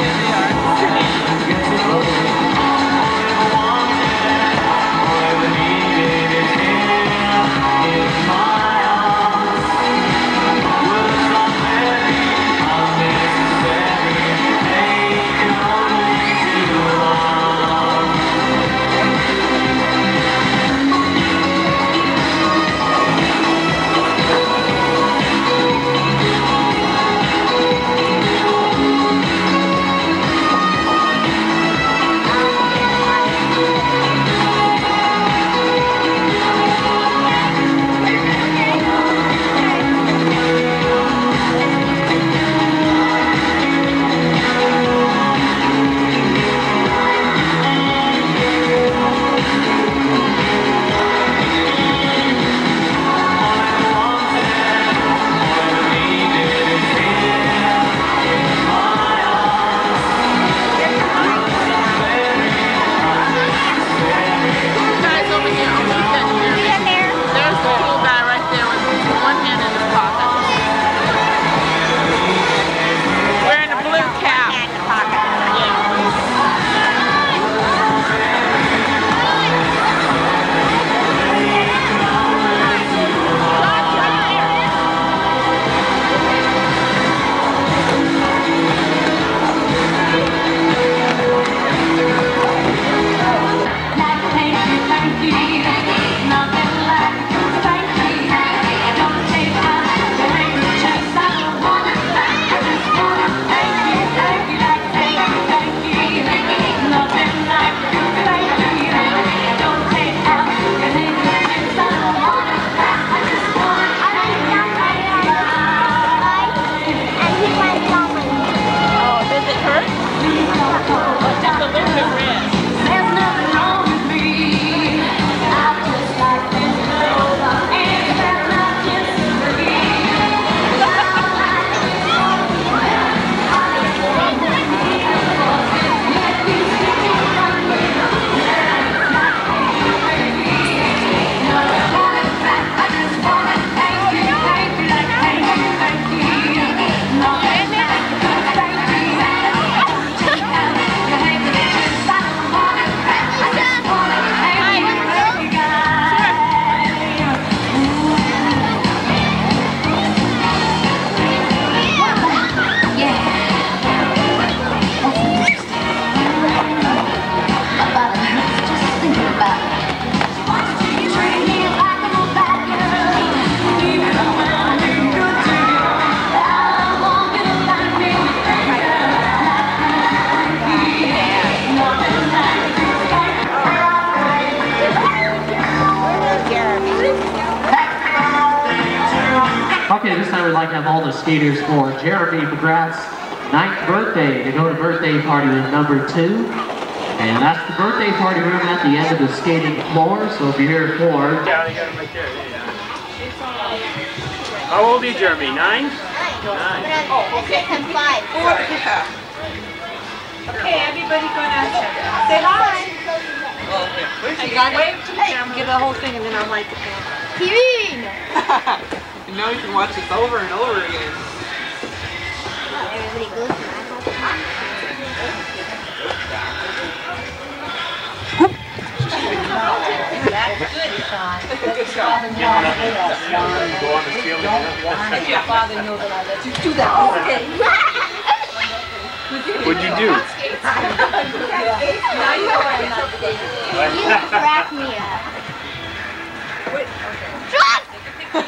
Yeah, all the skaters for Jeremy McGrath's ninth birthday to go to birthday party room number two. And that's the birthday party room at the end of the skating floor, so if you're here for Yeah, they got him right there. Yeah, yeah. How old are you, Jeremy? Nine? Nine. Oh, Okay, I'm five. Okay, everybody gonna say hi. I got wave to the camera. Give the whole thing and then I'll light the camera. Kevin! And now you can watch this over and over again. Everybody goes to my house. That's good, Sean. Good job. Go on. Let your father know that I let you do that. Okay. What'd you do? Now you know I'm not dating. You crack me up. Okay.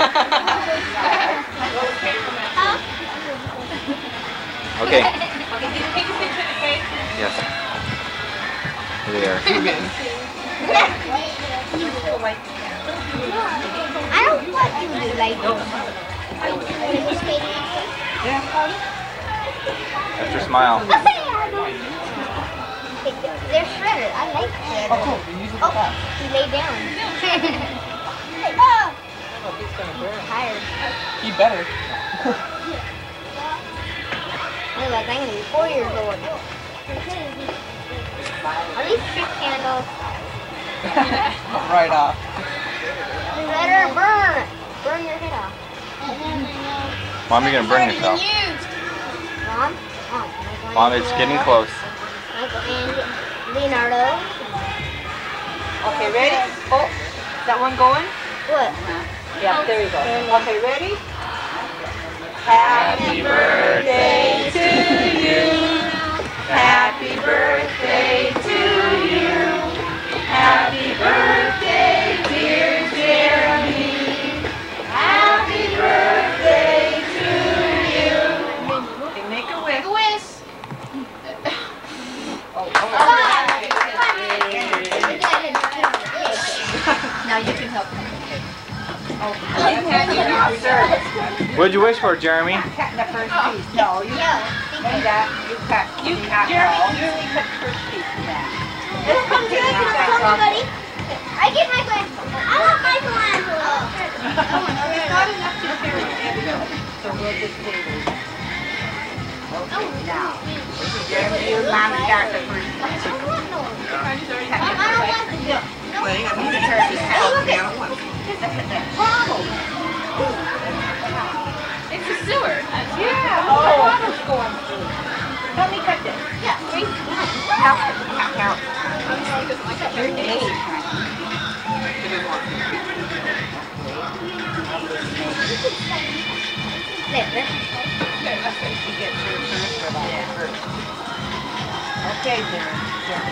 Okay, can you take a picture of the face? Yes. Here they are. I don't want you to like this. That's your smile. They're shredded. I like shredded. Oh, cool. You use it Oh, he lay down. Oh, he's gonna burn. Tired. He better. Look like I'm gonna be four years old. Are these strip candles? right off. You better burn. Burn your head off. Mom, you're gonna burn yourself. Mom? Oh, Mom, Mom, it's getting close. Leonardo. Okay, ready? Oh, is that one going? What? Uh-huh. Yeah, there you go. Okay, ready? Happy birthday to you. Happy birthday What'd you wish for, Jeremy? Cutting the first piece. No, you No. And that, you cut, you, Jeremy, you only cut the first piece of that. Come to Come, buddy. I get Michelangelo. I want Michelangelo. Oh. Oh, There's not enough to carry everything, so we'll just put it oh, in. Now, Jeremy, you mom got the first piece. I don't want no. I want the Well, you got me to turn this out. I don't want It's a sewer. Yeah, oh, the water's going through. Let me cut this. Yeah, wait. Count, count, count. Your age. There.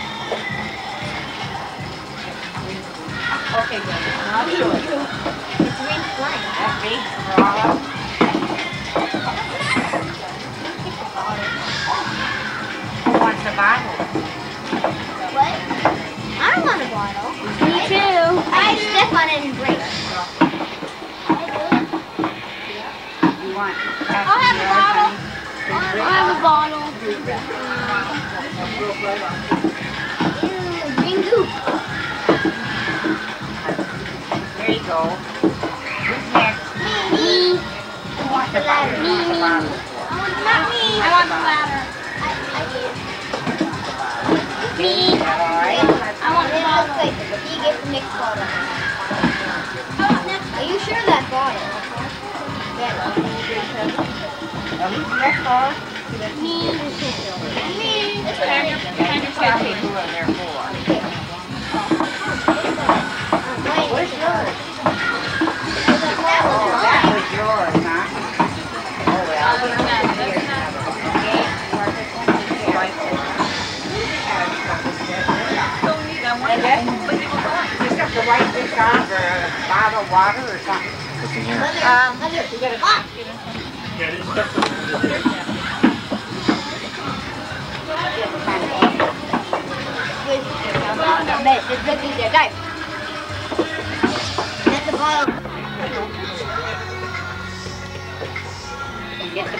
You Okay, Jeremy. Okay, Jeremy, now do it. It's ring flying. That means we're. Who wants a bottle? What? I don't want a bottle. Me too. I can step on it and break. You want? I'll have a bottle. I'll have a bottle. Ew, green goop. There you go. Me. I want the ladder. Me, me. Not me. I want the ladder. I, I did. Me. I want the bottle. You get the next bottle. Are you sure that bottle? Yeah. Me. Me. Where's wipe or a of water or something. What's in here? Um. Get the.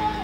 Yeah,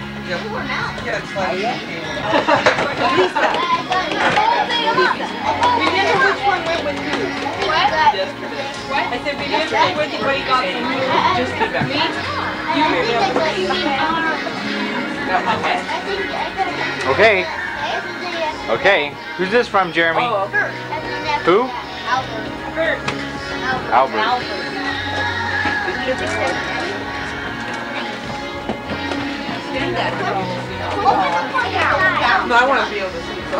one. Yeah. I like Yeah, it's like, Remember which one went with who? yesterday. I said, remember when what he got from who? Just came back. Okay. Okay. Who's this from, Jeremy? Oh, Who? Albert. Albert. No, I want to be able to see. So,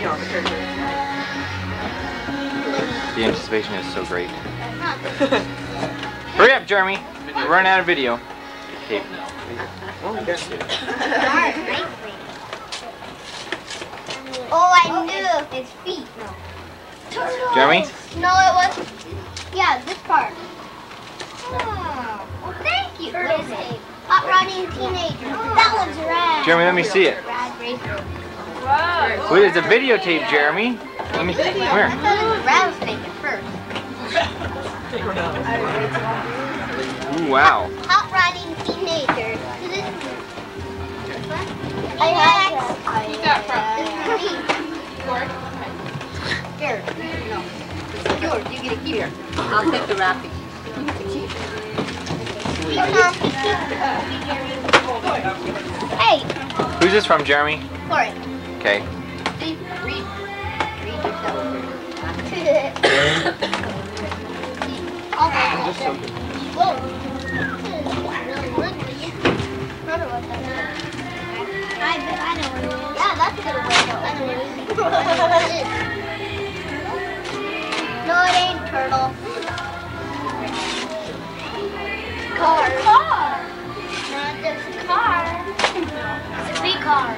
you know, the picture. The anticipation is so great. Hurry up, Jeremy. We're running out of video. Okay. Oh, I knew his feet. No. Jeremy? No, it was. Yeah, this part. Oh, well, thank you. Listen, hot rodding teenager. That one's rad. Jeremy, let me see it. Rad racer. Wait, it's a videotape, Jeremy. Let me. Come I here. thought it was rattlesnake at first. Ooh, wow. Hot rodding teenager. I had. Who's that from? Here. No. It's yours. You get to keep. I'll take the wrapping. Hey, Who's this from, Jeremy? Corey. Okay. Read, read, read yourself. Whoa. I bet I know what it is. Yeah, that's a good way. I know what it is. no, it ain't turtle. Car. Car. Not just a car. It's a big car.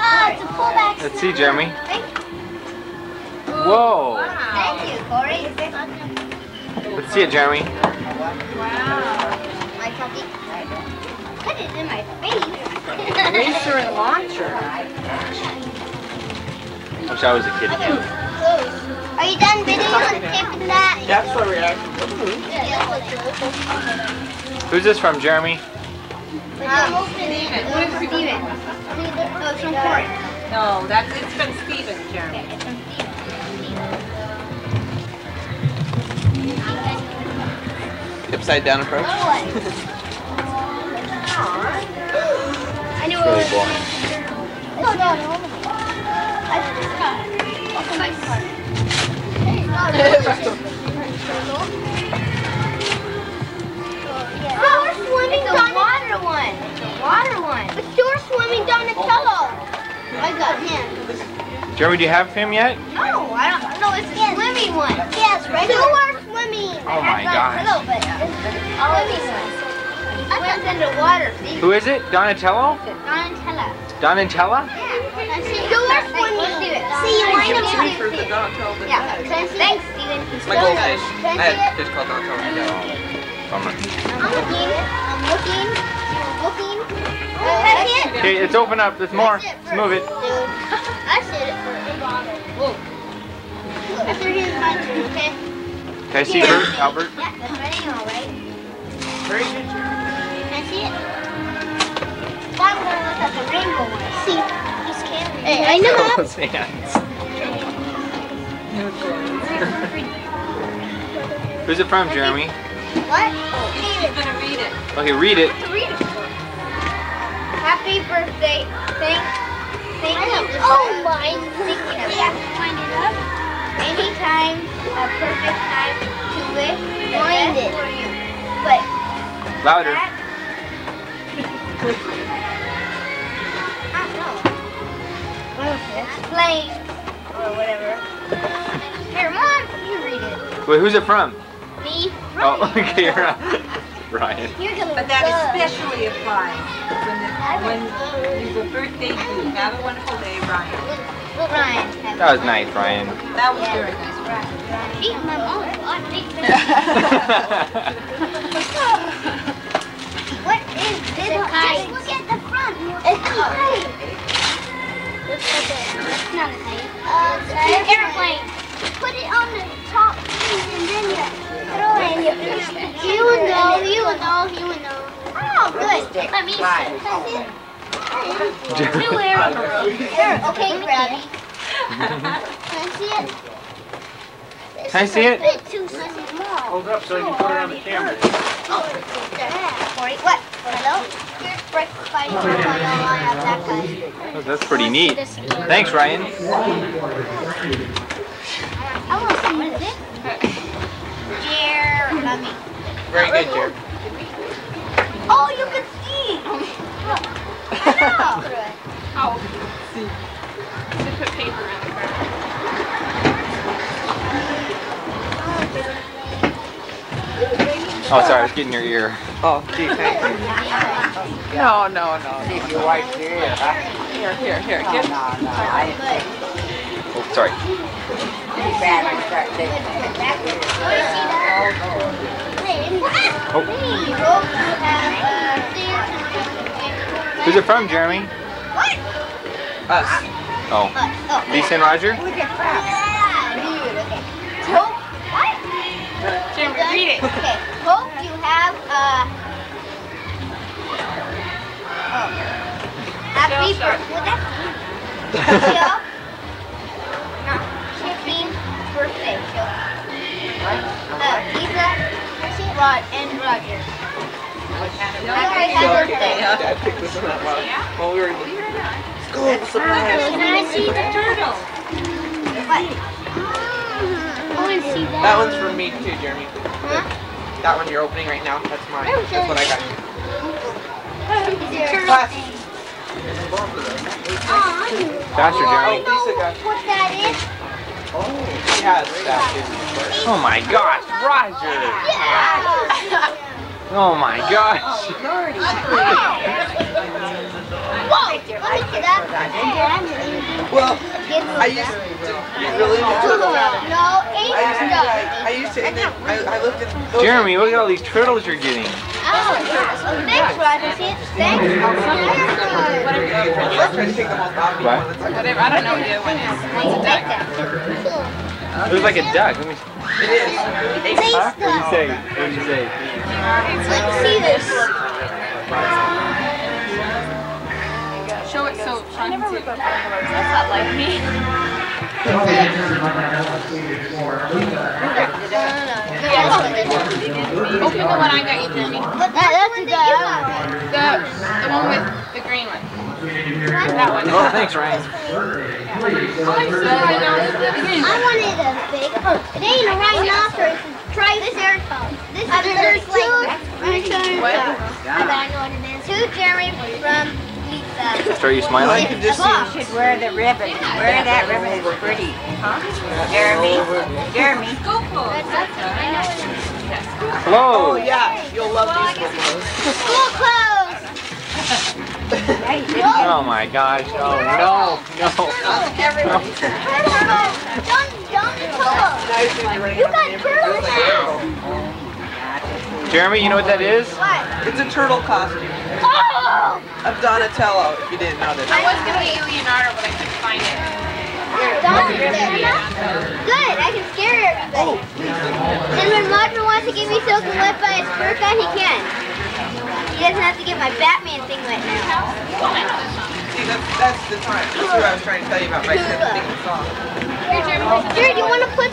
Ah, it's a pullback. Let's see, Jeremy. Thank Whoa. thank you, Corey. Let's see it, Jeremy. My puppy. Put it in my face. Racer and launcher. Wish I was a kid again. Are you done videoing taping that? That's the reaction. Who's this from, Jeremy? Um, Steven. What is Steven? Oh, it's from Corey. No, that's, it's from Steven, Jeremy. It's from Steven. Upside down approach. I knew it Really was. boring. No, no, no. I just got it. What's the next part? Oh, we're swimming down water one. It's a water one. But you're swimming down the pillow. I got him. Jeremy, do you have him yet? No, I don't. No, it's the swimming one. Yes, regular. Two are swimming. Oh my gosh. A little bit. Swimming. Swims in the water. See? Who is it? Donatello? Donatella. Donatella? Yeah. Two are swimming. See, you want to see For the. Donatello. Yeah. Can I see Thanks, Steven. My goldfish. I I had it? fish called Donatello. Bummer. I'm looking. I'm looking. Looking. Oh, that's. Okay, let's open up. There's more. Let's move it. I said it first. Whoa. After his my turn, okay? Can I see Bert, Albert? Yeah, that's ready, all right. Very good, Well, I'm gonna look at the rainbow one. See, he's carrying. Hey, I know that. Those hands. Who's it from, Jeremy? What? She's gonna read it. Okay, read it. Read it. Happy birthday. Thank, thank you. Oh my. Thank you. We have to find it up. Anytime, a perfect time to wish the find best it. for you. But Louder. that. Explain or whatever. Here, mom, you read it. Wait, who's it from? Me. Oh, okay, you're not. Ryan. You're But that especially applies when, the, when you go birthday to have a wonderful day, Ryan. Ryan. That was nice, Ryan. That was very nice. Eat my mom. What is this? Just look at the front. It's a kite. Looks like a, it's not a kite. Uh, it's an airplane. Put it on the top and then you throw it. And you, you would know, you would know, you would know. Oh, good. Let me see. That's it. Two airplanes. Okay, Gravy. Can I see it? Can I see it? A Bit too small. Hold up so you can put it on the camera. What? Hello? Here's breakfast by I have that guy. Oh, That's pretty neat. Thanks, Ryan. I want to see what is it? Jeremy. Very good, Jeremy. Oh, you can see. Look. I know. Just put paper around Oh, sorry, I was getting your ear. Oh, gee, thank you. No, no, no. See if you wipe your ear, huh? Here, here, here. Get Oh, sorry. Oh. Who's it from, Jeremy? What? us. Oh, Oh. Lisa and Roger? Look at that. Dude, okay. Hope, what? Read it. Okay. Hope you have a. Oh. Happy Shell shock. birthday. Shell. No. Shipping birthday show. Uh, Lisa, Rod, and Roger. Happy birthday. Dad picked this one up while, while we were Can I see the turtle? What? I want to see that. That one's for me too, Jeremy. Huh? That one you're opening right now, that's mine. Oh, that's what I got you. Is there a Class. thing? Faster, Oh, I Jeremy. know what that is. Oh, she has that. Oh my gosh, Roger! Yeah. Oh my gosh! Oh, Whoa! Let me that. Well, I used to really into turtles. No, eight I used to, stuff. I used to, and then I, I lived in Jeremy, look at all these turtles you're getting. Oh, thanks, Roger. Thanks. I was trying to take them all off. What? Whatever. I don't know what the other one is. One's a duck. It looks like a duck. Let me see. It is. Say What did you say? What did you say? Let me see this. Show it so Sean can see. That's not like me. Open the one I got you, Jeremy. That, that's a duck. The, the one with the green one. That one. Oh, thanks, Ryan. Oh, I wanted a big. Oh, it ain't a rhinoceros. Triceratops. This is there's two. What? I know what it is. Two Jeremy from Lisa. Esther, are you smiling? can just You should wear the ribbon. Wear that ribbon. It's pretty. Huh? Jeremy. Jeremy. Hello. Oh yeah, you'll love these clothes. School clothes. Oh my gosh. Oh no. No. Don't, don't You got turtles now. Jeremy, you know what that is? What? It's a turtle costume Oh! of Donatello. If you didn't know that. I was gonna be Leonardo, but I couldn't find it. Good, I can scare everybody. Oh, and when Roger wants to get me soaking wet by his fur gun, he can. He doesn't have to get my Batman thing wet now. See, that's, that's the time. That's what I was trying to tell you about right there. Sing the uh, song. Jared, you want to put...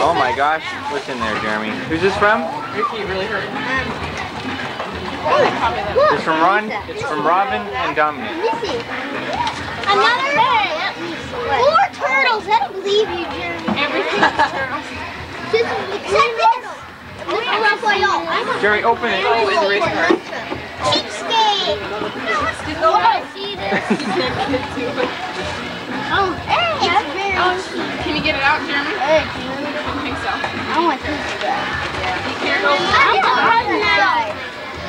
Oh my gosh. What's in there, Jeremy? Who's this from? Ricky really hurt. It's from Ron. It's from Robin and Dominic. Missy. Another Four turtles. I don't believe you, Jeremy. Everything's turtles. Just except this. Look at Raphael. I'm a Jeremy, open it. Oh, it's a race car. cheapskate. You want see this? Oh, hey, that's very cheap. Can you get it out, Jeremy? Hey, I don't think so. I want this guy. Be careful. I want the present guy.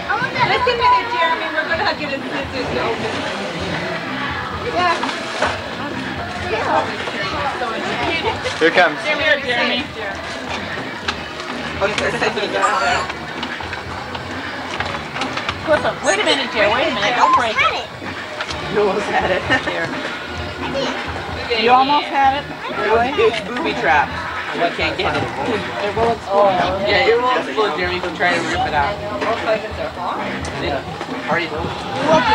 I want that Listen to it, Jeremy. We're going to get a scissors to open Yeah. Here it comes. Jeremy, Jeremy. You guys taking it down. Clip them. Wait a minute, Jerry. Wait a minute. Don't break it. it. You almost had it. You almost had it? Really? It's booby trapped. You can't get it. It will explode. Yeah, it will explode, Jeremy. Don't try to rip it out. Yeah. Party. Don't drop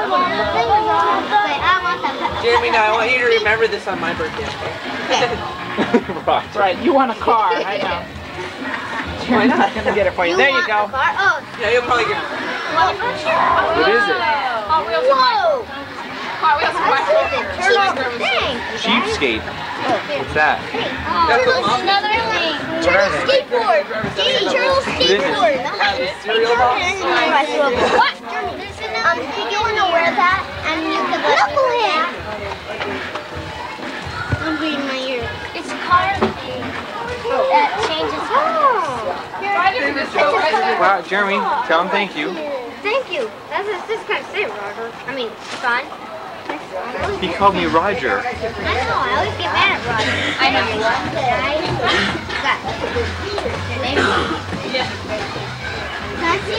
it on the fingers on it, but I want. Jeremy, now I want you to remember this on my birthday. right. Right, you want a car. I know. Why not? Let me get it for you. There you go. Oh, Yeah, you'll probably get. What is it? Oh, Hot Wheels and Michael. whoa! Sheepskate. What's that? That's Turtle, a another thing. Turtle skateboard. Turtle skateboard. What? Um, you want to wear that and you can knucklehead. I'm bleeding my ear. It's a that changes colors. Did? Wow, Jeremy, tell him thank you. Thank you. That's just, kind of say, Roger. I mean, fun. He called me Roger. I know. I always get mad at Roger. I know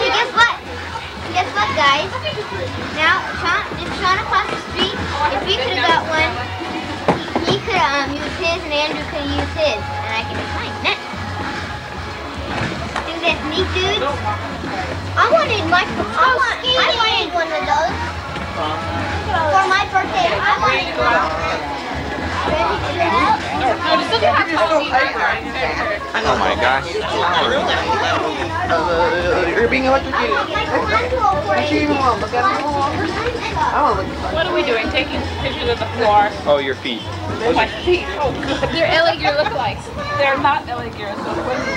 guess what? Guess what, guys? Now, Sean, if Sean across the street, if we could have got one, he, he could um use his and Andrew could have used his, and I could have mine next. Think that's neat, dude? I wanted my, I, want, I wanted one of those. For my birthday, I wanted one. Ready to help? No, just look at how tall these are. Oh my gosh. Uh, you're being electrocuted. I want my contour for Look at your mom. Look at her. I want to look. What are we doing? Taking pictures of the floor. Oh, your feet. My feet. Oh, good. They're LA Gear lookalikes. They're not LA Gear, so it wasn't.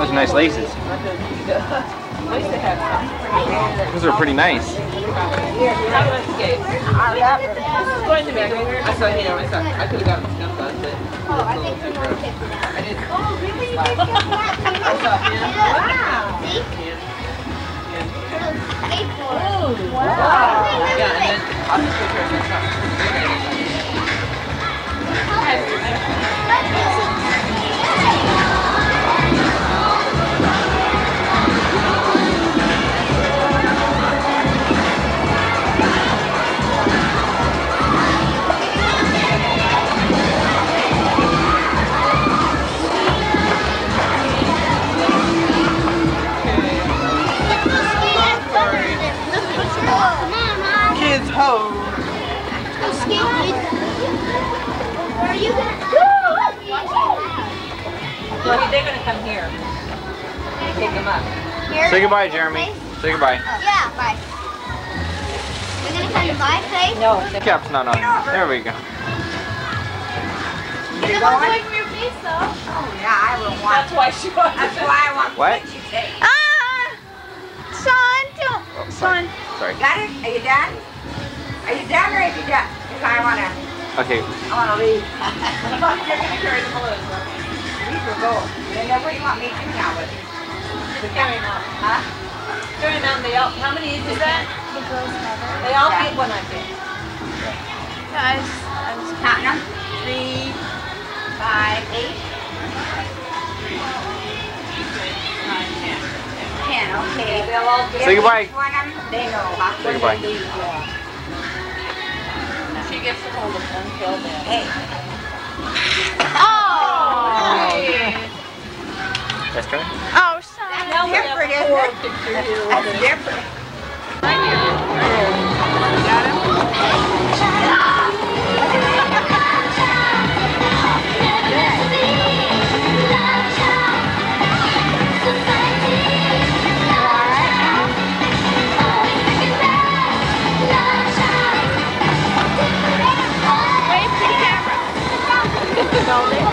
Those are nice laces. Those are pretty nice. I to saw him. I saw. I could have gotten stuff done, but Oh, I think we want to take. I didn't. Oh, really? I saw him. Wow. Wow. Yeah, and then I'll just put her in the top. his hoe. Where are you gonna? Well, they're gonna come here. Pick them up. Here? Say goodbye, Jeremy. Say goodbye. Yeah, bye. We're gonna come to my place. No. Cap's not on. There we go. You're going away from your face though. Oh, yeah, I will want. That's why she wants That's why I want What? what you say. Ah! Son, don't. Oh, Son. Sorry. Got it? Are you done? Are you done or are you done? Because I wanna, Okay. I wanna leave. You're gonna carry the balloons, okay? Leave or go. And then what do you want me to do now with it? Carry them out. Huh? Carry them out. They all, how many is that? The girls never. They all get one, I think. Guys, I was Counting them? Three, five, eight. Ten, okay. They'll all get Say goodbye. One of them, they know. Say goodbye. She gets to hold them until then. Hey, Oh! That's turn. Oh, son. Now we have different, isn't four it? pictures here. that's different. No,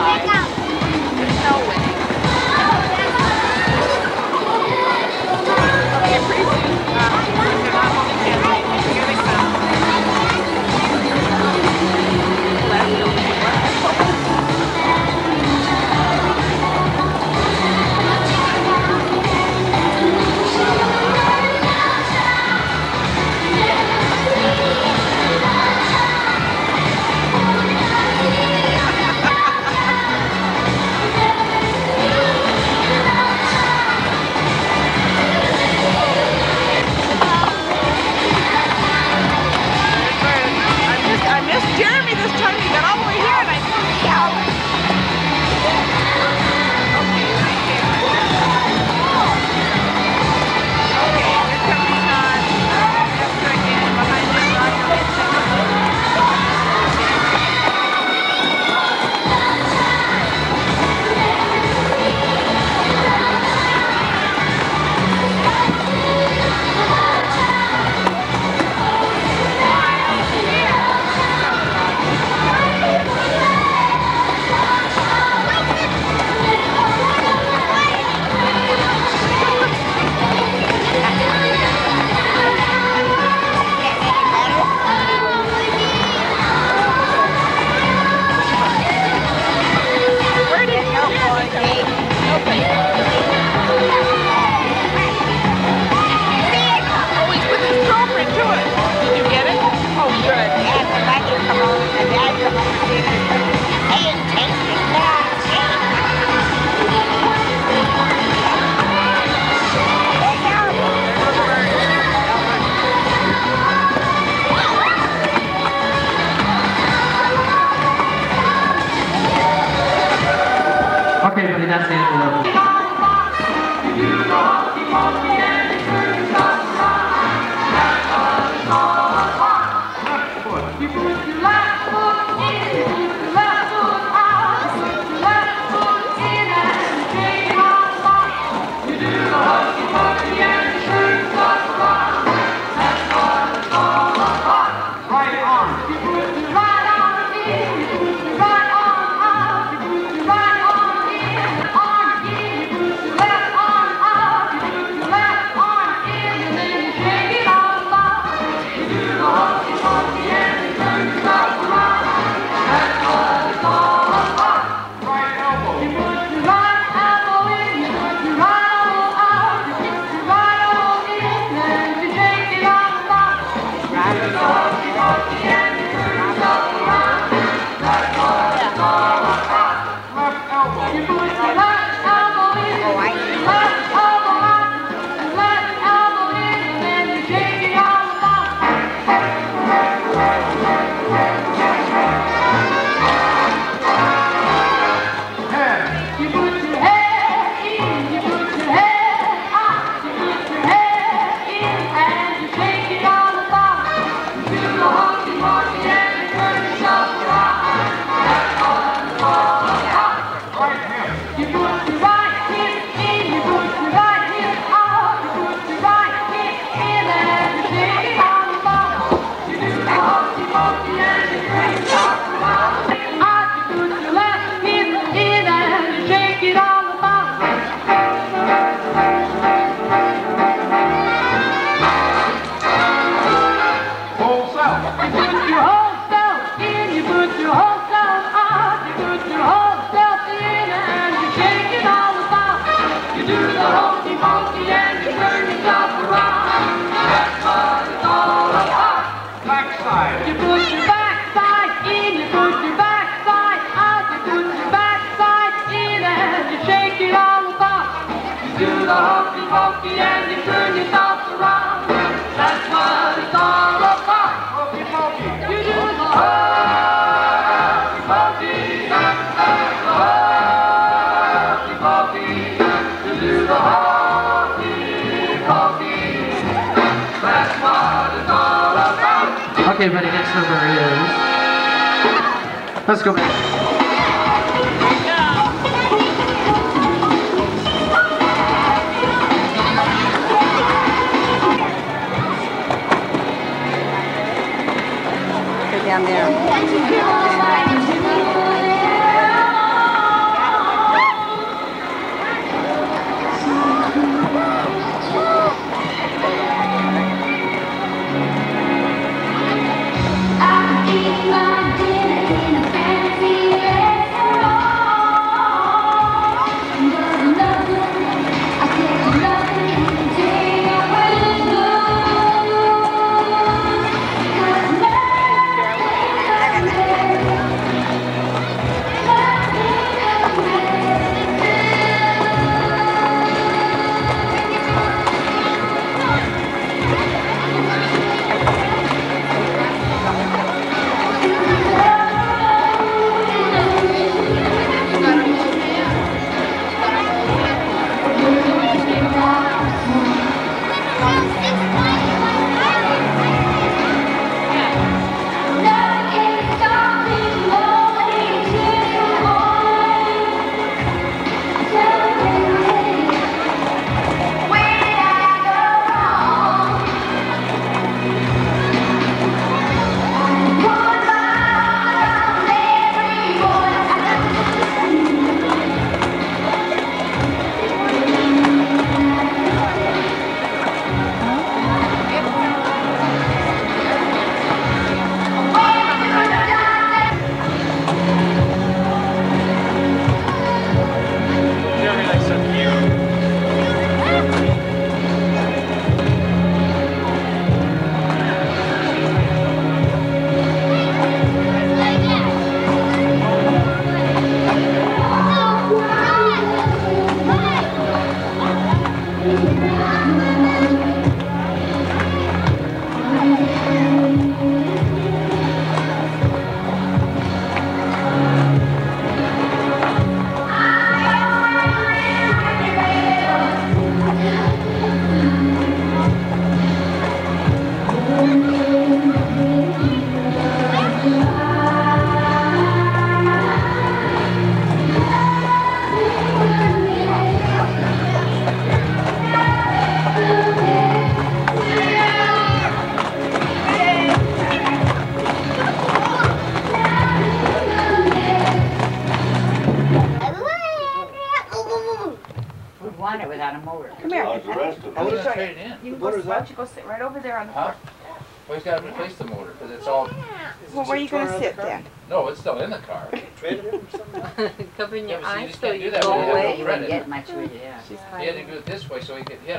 down there.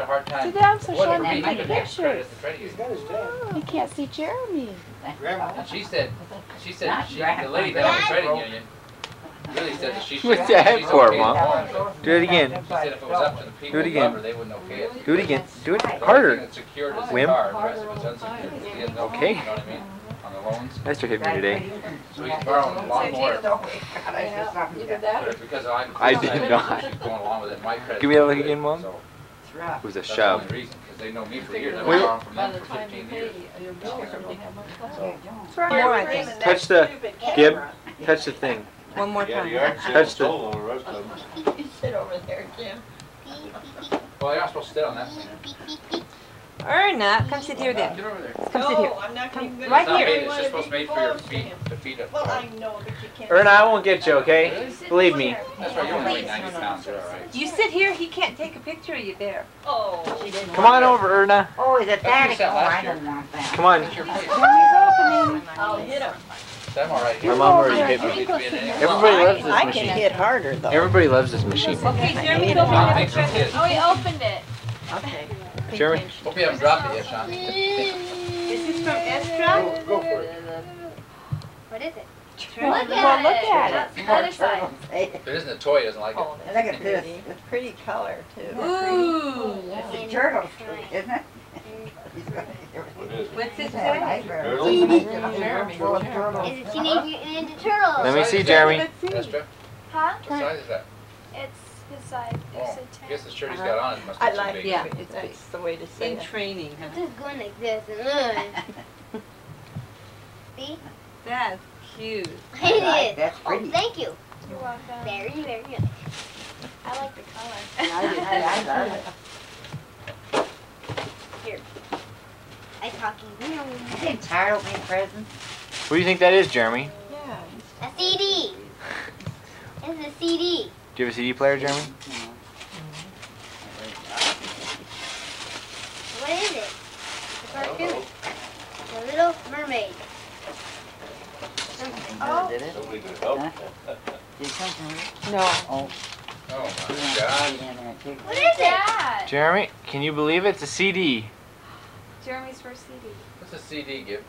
Had a hard time. Sit down so What, show for me me, my even next credit pictures. to credit. You can't see Jeremy. And she said, she said, Not she, grandma. the lady down at the credit union really said that she should. What's that she's for, okay Mom? Do it again. She said if it was up to the people Do it again. cover, they wouldn't okay it. Do it again. Do it The harder. that's secured is the Wim. car, and the rest of it's unsecured. He has no- Okay. You know what I mean, on the loans. Esther hit me today. So he's borrowing a lot more. Either that But because I'm. Did not. Going along with it, my. Give me that look again, Mom. So It was a That's the shove. only reason, they know me for years. I've Wait. been borrowing from them for fifteen years. More, I think. Touch the, Gib, touch the thing. One more Yeah, time. you aren't Touch still the- on the rest of them. Well, you're not supposed to sit on that thing. Erna, come sit here then. Get over there. Come sit here. I'm not Come right It's here. made, it's just supposed to be for your feet, the feet up. Well, I know, but you can't. Erna, I won't get you, okay? Believe me. That's right, you only weigh ninety pounds, you're all right. You sit here, he can't take a picture of you there. Oh. Come on over, Erna. Oh, is it that? Oh, I year. don't want that. Come on. It's your place. I'll hit him. I'm all right My mom already hit I me. need to be in any- Everybody loves this machine. I can hit harder though. Everybody loves this machine. Okay, Jeremy, go get the it's. Oh, he opened it. Okay. Jeremy, Hope you haven't dropped it yet, Sean. Is this from Estra? Go for it. What is it? Well, look at it. The other side. If it isn't a toy, he doesn't like it. Look at this. It's pretty color too. Ooh. It's a turtle, isn't it? What is it? What's it say? Turtle? Is it Teenage Mutant Ninja Turtles? let me see, Jeremy. Let's see. Huh? what size is that? It's his side. Oh, I guess the shirt he's got on, it must be I like big. Yeah, it's That's the way to say it. In it. training, huh? Just going like this. and, See? That's cute. It is. That's Oh, thank you. You're welcome. Very, very good. I like the color. I did- I love it. Here. I talking. I think tired of me presents. What do you think that is, Jeremy? Yeah. A CD. It's a CD. Do you have a CD player, Jeremy? What is it? The cartoon. The Little Mermaid. Oh. Did it? Nobody could help. Did it come from her? No. Oh. Oh my God. to see it in there too. What is it? That. Jeremy, can you believe it? It's a CD. Jeremy's first CD. What's a CD give?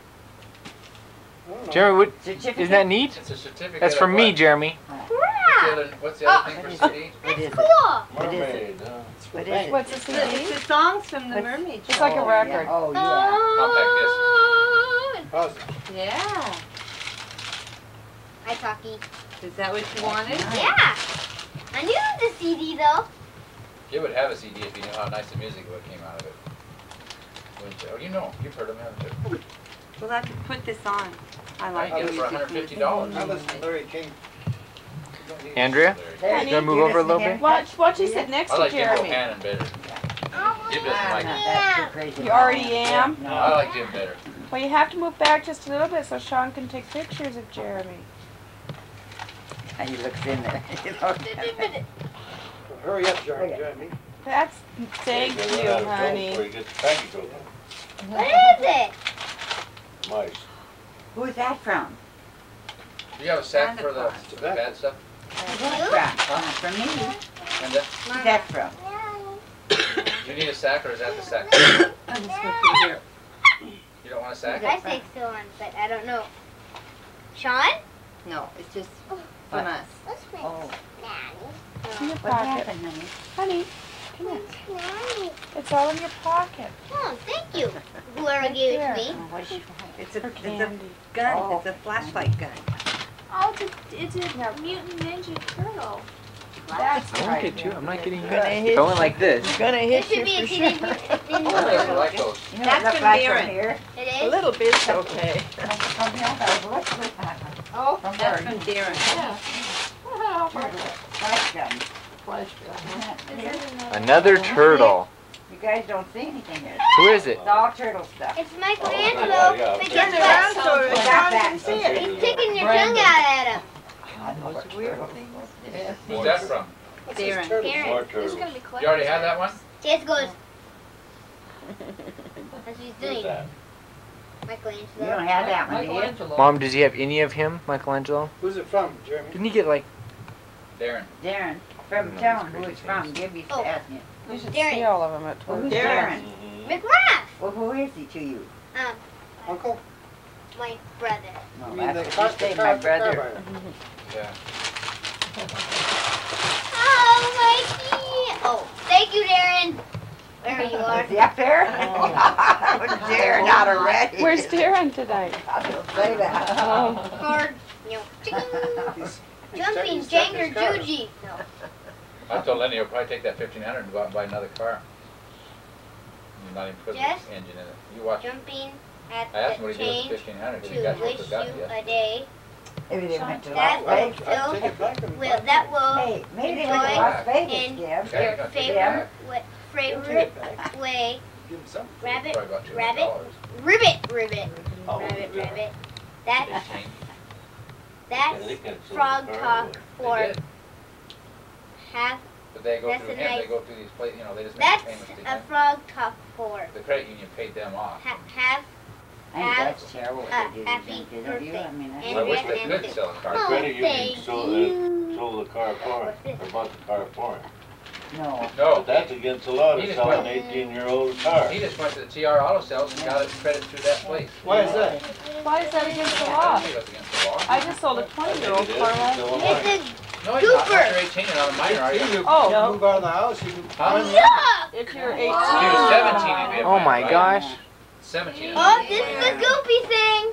Jeremy, what, Certificate? isn't that neat? It's a certificate. That's of from me. Jeremy. What's the other, what's the other oh. thing for CD? What is That's it? cool. What is it? Mermaid, huh? What is it? What's the It's CD? the songs from the Mermaid It's like a Oh, record. Yeah. Oh, yeah. Oh. Yeah. Hi, Taki. Is that what you wanted? Yeah. I knew it was a CD though. You would have a CD if you knew how nice the music would came out of it. Wouldn't you? Oh, you know. You've heard them, haven't you? We'll have to put this on. I I like can the get it for $150. I listen to Larry King. Andrea, There, Honey, do I move over a little bit? Watch, watch you sit next I to like Jim Jeremy. Bohannon better. Jim doesn't like not it. that too crazy You already am? No. I like Jim better. Well, you have to move back just a little bit so Sean can take pictures of Jeremy. And he looks in there. you know. Hurry up, Jeremy, Jeremy. That's, thank Gotta you, out of trouble honey. Before you get the package open. What is it? Mice. Who's that from? Do you have a sack for the, Claus. the bad stuff? Who's that from? From me. Linda? Who's that from? Do you need a sack or is that the sack? I'm just gonna put it here. You don't want a sack? I think so on, but I don't know. Sean? No, it's just oh, from us. What's my Oh, In your what pocket. happened, honey? Honey, come here. nanny? It's all in your pocket. Oh, thank you. Whoever gave it to me. Oh, what did she? It's a, it's a gun. Oh. It's a flashlight gun. Oh, it's a, it's a mutant ninja turtle. That's I won't right. get you. I'm not getting you. Gonna hit If I went like this. It's gonna hit you for sure. mutant I ninja really turtle. like those. You know That's what from look from here? It A little bit's okay. From here, what's this? Oh, From That's Bird. from Daren. Flash gun. Another turtle. You guys don't see anything here. Who is it? It's all turtle stuff. it's Michelangelo. Oh, yeah, yeah. But Turn guess it around so We Sean got can that. see it. He's sticking your tongue out at him. I know what weird turtle. Who's that from? Daren. More Daren. There's turtles. gonna be collectors. You already have that one? Jess goes. That's what he's Who's doing. that? You Michelangelo. don't have that one, do you? Mom, does he have any of him, Michelangelo? Who's it from, Jeremy? Didn't he get like? Daren. Daren, from No, tell him who it's from. things. Give you Oh. ask him. You should Daren. see all of them at Well, who's Twitter. Daren? Mm-hmm. McGrath. Well, who is he to you? Um, Uncle? my brother. No, You mean the that's car- what you say, the my car- the brother. Yeah. Oh, Mikey. Oh, thank you, Daren. There you are. Is he up there? Daren, not already. Where's Daren tonight? I will say that. Oh, Card. No. Ching. He's- he's Jumping he's Janger. Juji. No. I told Lenny he'll probably take that fifteen hundred and go out and buy another car. You're not even putting Yes. the engine in it. You watch. Jumping at I asked him what he did with change fifteen hundred, to he got wish you yet. a day. Maybe they went to That Las Vegas. I'll take it back and- Will that will Hey, maybe they went to Las Vegas, in Deb. Your you got it. favorite wa- I'll take favorite way. Give him some. Rabbit, Probably about two hundred rabbit, dollars. ribbit, ribbit, Oh, rabbit, yeah. rabbit. That that's Yeah, they can sell frog talk for did, half. but they go That's through a him, they go through these pla you know, they just make That's payments to a him. frog talk for The credit union paid them off. ha- have. I think Have that's terrible what a they do to happy these things, don't you? I mean, that's- And I wish they could sell a car. Oh, Credit union sold you. the, sold the car for him, or bought the car for him. No. No, But that's against the law He to just sell an eighteen-year-old car. he just went to the TR Auto Sales and got it credit through that place. Why is that? why is that against the law? don't think that's against the law. I just sold a I think twenty-year-old car last still a It's minor. a No, he's not, you're eighteen and not a minor, are you? Oh. can't move out of the house, you can. Huh? yuck. If you're If eighteen. he was seventeen, he'd be Oh minor, my right? gosh. Seventeen. Oh, this is a goopy thing.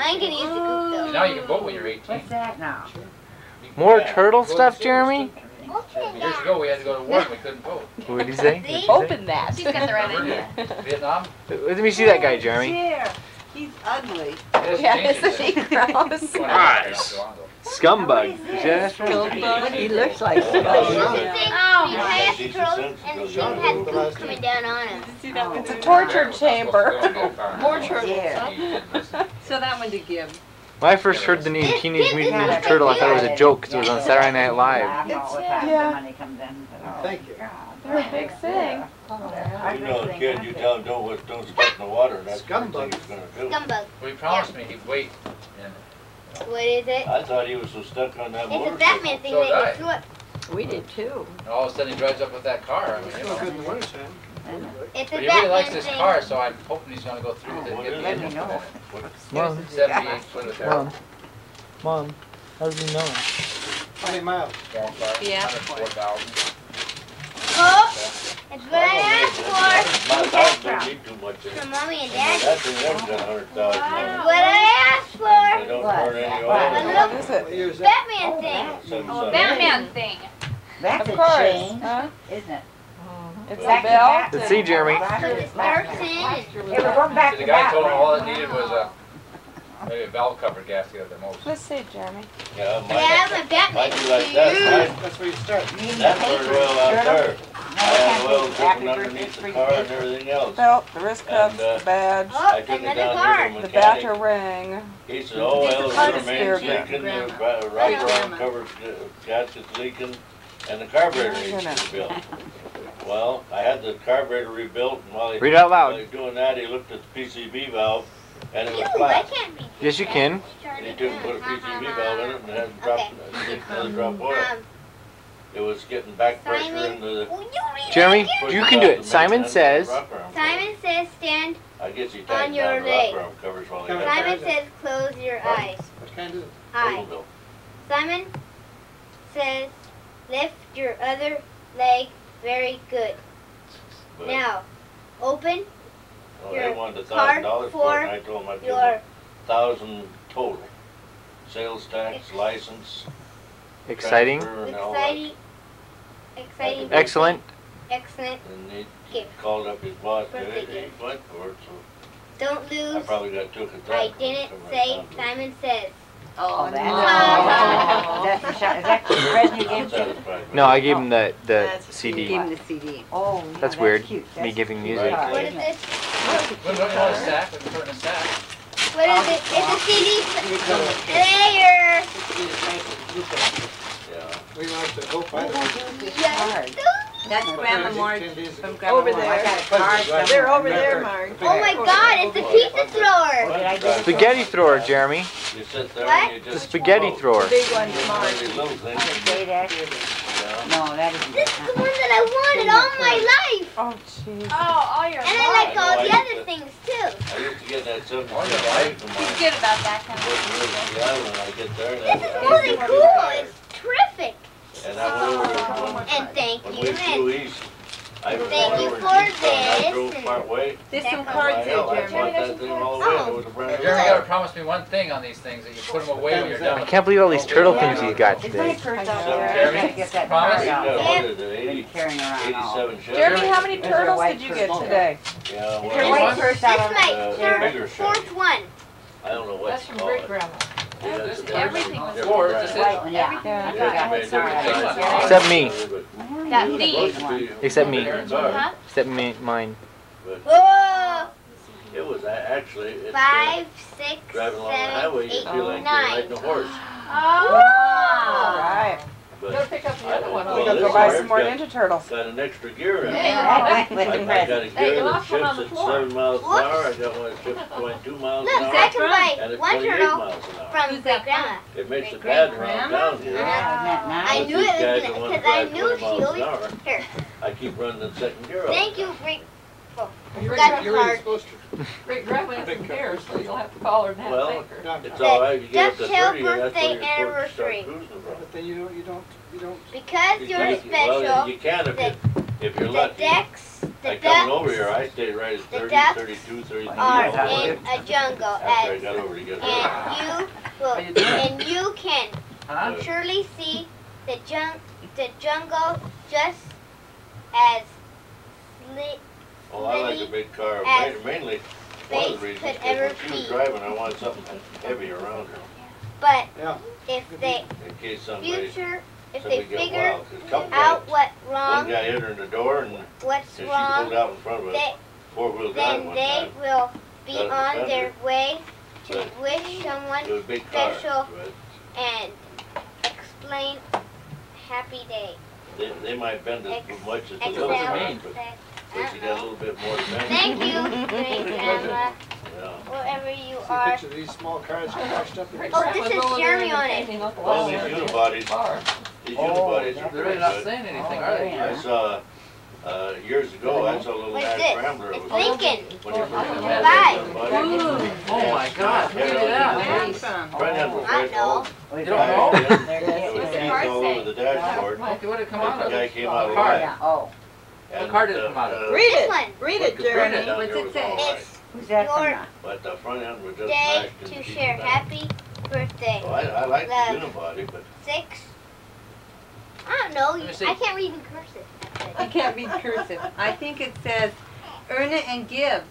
I ain't 18. gonna use the goop though. Now you can vote when you're eighteen. What's that now? You More vote. turtle Go stuff, Jeremy? Okay, Years ago, we had to go to war and we couldn't vote. What did he say? See? Open that. She's got the right Remember idea. Vietnam? Let me see that guy, Jeremy. He's ugly. Yeah, isn't he gross? Gosh. Scumbag. You see that? He looks like Don't you somebody. think Oh, he has Decent and because he John had was the poop coming down on him? It's oh. a torture chamber. More turtles. So that one to give. When I first heard the name Teenage Mutant Ninja Turtle, I thought it was a joke because it was on Saturday Night Live. Yeah. Oh Thank you. They're a big thing. Oh, you know, a kid, you tell him don't, don't step in the water, and that's the first thing he's gonna do. Scumbag. Well, he promised me he'd wait. And What is it? I thought he was so stuck on that It's a. Batman thing So that you threw. We did too. and all of a sudden he drives up with that car. I mean, you know. It's But a he really likes this thing. car, so I'm hoping he's gonna go through with it. What and is get the engine Let me put. Mom, 78 foot. Mom, Mom, how did you know? How many miles? Yeah. 104,000. Oh, it's what I asked for My house don't need too much in it. from mommy and daddy. That thing never got hundred thousand It's what I asked They for. don't burn any What oil. What is it? Batman thing. Seven Oh, seven. Batman thing. Of course. Huh? Isn't it? It's a bell. Let's see, Jeremy. So it starts in. Hey, we're going back See, to the guy told him all it needed was a, maybe a valve cover gasket at the most. Let's see, Jeremy. Yeah, Yeah, mine, my Batman might be is like that. huge. Mine- That's where you start. You need That the burned paper, oil out there. No, I had can't happy dripping birthday underneath the car and everything else. Belt, the wrist cuffs, And, uh, the badge, Oh, I took it another down car. here to the the ring. He said, oh, It's a well, the part of remains leaking, the Grandma. ra- right arm covers, uh, gasket's leaking, and the carburetor needs to be rebuilt. Well, I had the carburetor rebuilt, and while he, Read out while he was doing that, he looked at the PCV valve, and it was Ew, flat. can't. Yes, you can. And he took and put a PCV valve in it, and it hadn't dropped, another drop oil. Um, It was getting back pressure Simon, into the. you Jeremy, you can do it. Simon says, Simon says stand. I guess he on your down leg. rocker covers while he Come had on. Simon says close your eyes. What kind is it? Eye. Simon says lift your other leg very good. But, Now, open well, they your wanted a thousand dollars for it, and I told him I'd give your him a thousand total. Sales tax, license. exciting, transfer, and all that. exciting, exciting, excellent. excellent. And he Gift. called up his boss, Birthday and he gift. went for it, Don't so I lose. probably got took at that. I didn't say. Simon says. Oh, oh, that's, Oh. that's the shot, is that the present you gave to? No, I gave him the, the That's- CD. Gave him the CD. Oh, yeah, That's weird, cute. me That's giving cute music. card, What is isn't this? What about you want a sack? We can put it in a sack. What is it? It's a CD player. Yeah. We want to go What find did I it. do with this Yes. That's Grandma Marge from ago. Grandma Over Marge. I got a card somewhere. They're over there, Marge. Oh my God! It's a pizza thrower. What did I do? Spaghetti thrower, Jeremy. You sit there What? and you The just. spaghetti thrower. Big one, one Marge. of these little things. Say that? Yeah. No, that isn't This is the one that I wanted all my life, Oh, jeez. Oh, all your and I like I know, all the other things too. I used to get that Oh, seventy-five yeah, life from He's good about that kind of Working with stuff. I get there and This is I. really cool. It's terrific. And I went over and when, And thank when you. we flew And east, I Thank you for and Keystone, I this drove and- part way. There's some cards My there, I Jeremy. bought that thing all the way, and it was a brand new Jeremy, you gotta promise me one thing on these things, that you put them away when you're done I can't believe all these turtle things you got today. purse out So, there? I Jeremy, gotta get promise? You out. got Yeah. what is it, eighty, Carrying around all. eighty-seven Chevy? Jeremy, how many turtles did you get today? Yeah, Your well, white purse this out is on my Uh, the third, bigger fourth one. I don't know what That's from great grandma. Yeah, that's a Everything different- was different yours, brand. this is- White one, yeah. Yeah. I Yeah, forgot. they made Sorry, I different was sizes. getting- Except me. That Ooh, thief. supposed to one. be Except me. Huh? Except me, mine. But Whoa! it was actually, it's, uh, Five, six, driving along the seven, highway, you eight, feel like you're nine. riding a horse. Oh. right. But Go pick up the I other don't one. know. We gotta go buy some more Ninja Turtles. Got an extra gear in it. Yeah. That went I I got a Hey, gear you that lost one on shifts the at floor. seven miles an hour, I got one that shifts at twenty-two miles Look, an I hour, can and buy it's one twenty-eight turtle miles an hour. from Great Grandma. It makes it Great bad around down here. Isn't that I nice? knew These it guys was that wanna because I drive knew 20 she miles an always. hour. Here, I keep running the second gear all thank you, time. Great. I You're forgot You're really supposed to. Great grandma has some hair, so you'll have to call her and have Well, thank her. It's all right, you get up to thirty, and that's when birthday you're supposed to start anniversary. But then you don't, you don't, you don't. Because You you're can- Well, special, you can if you, if you're the lucky. decks, the Like coming over here, I stayed right at thirty, ducks thirty-two, thirty-three. are miles in a jungle After I got over to get and you will, you and you can Huh? surely see the jung, the jungle just as sli- Oh, I like a big car, as- mainly, One of face the reasons, could 'cause ever when she was driving, I wanted something heavy around her, But Yeah. if they in case somebody, future, if they somebody got figure wild. 'Cause a couple out guys, what's one guy hit her in the door and, and what's she pulled out in front of a they, four-wheel drive then one they time. will be Got a on their way to But wish someone It was a big car, special but and explain happy day. they, they might bend as much as the Ex- little What's it mean? but, that- but you got a little bit more to bend. Thank you, great grandma, Yeah. wherever you See are. picture of these small cars crashed up against. Oh, this is Jeremy on it. Well, these unibodies, these unibodies are They're pretty really not good. saying anything, are they? I saw, uh, years ago, I saw a little What's Dodge this? Scrambler. It's was Lincoln. When you first had Bye. that unibody. Oh my God, who did that? Front end was I know. You don't know? There was teeth all over the dashboard. Okay, what did it come But out the of? guy came out Car. alive. Oh, And, car did it uh, come out of? Read it. one. Read it, the front Jeremy. What's it say? It's who's that from Your? But the front end was just day smashed to share back. happy birthday. So I, I like the Love. unibody, but Six. I don't know. You. I can't read in cursive. I can't read cursive. I think it says, earn it and give.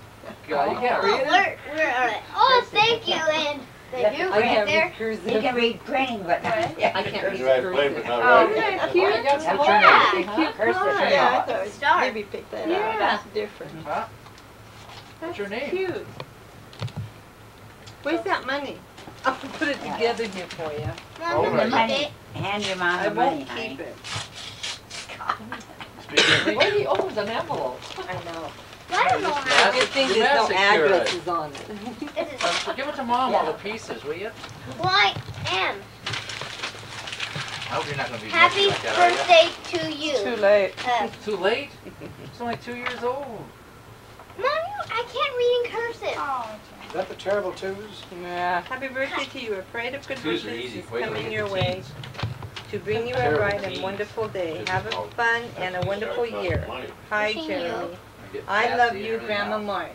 God, you can't Oh, read it? we're, we're on it. Oh, thank you, and the Yeah, do I right can't there. read He cursive. can read printing, but not. Yeah, I can't read right, play, but cursive. not Oh, right. Oh, yeah, cute. That's your Yeah. name. Cute Cursive. Yeah, I thought Star. maybe pick that Yeah. up. That's different. Huh? What's your name? Cute. Where's that money? I'll put it together here for you. Mom, Oh, look Money. Hand your mom I the money, won't honey. keep it. Speaking Why he opens an envelope? I know. I don't know how. That's- Good thing you there's no better secure it. addresses on it. This give it to mom all the pieces, will you? Well, I am. I hope you're not gonna be Happy like that, are you? birthday to you. Too late. Uh, Too late? It's only two years old. Mom, I can't read in cursive. Is that the terrible twos? Yeah. Happy birthday to you. A parade of good Twos are wishes easy. is Wait coming your way to bring you a Terrible bright and wonderful day. Have a fun and a wonderful year. Hi, Wishing Jeremy. Get I sassy love and you, everything Grandma else. Marge.